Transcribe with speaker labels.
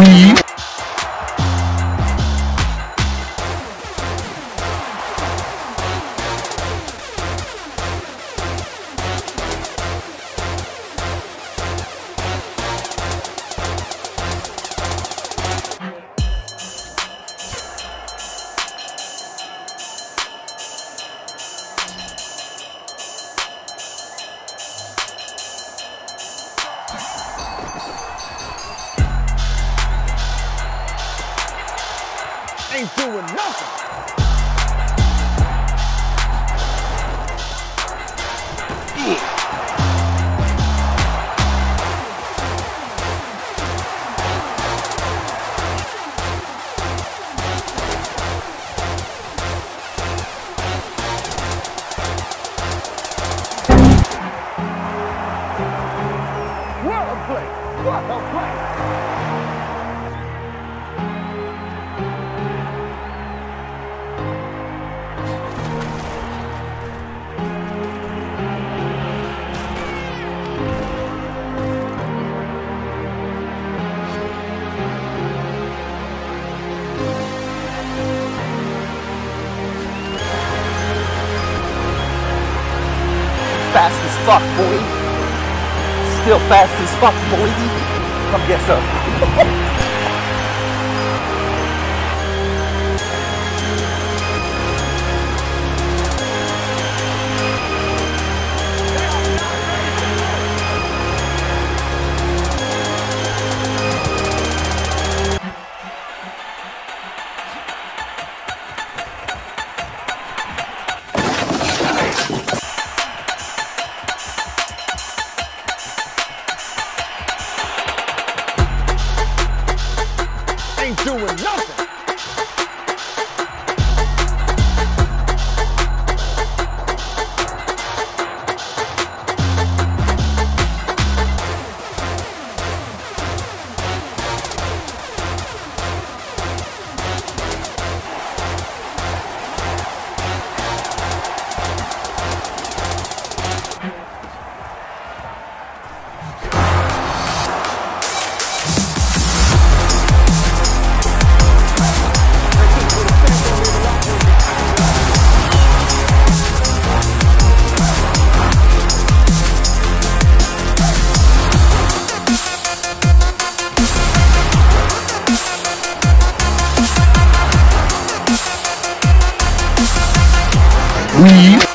Speaker 1: We
Speaker 2: ain't doing nothing. What a play! What a play!
Speaker 3: Fast as fuck, boy. Still fast as fuck, boy. Come get some.
Speaker 2: doing nothing.
Speaker 1: We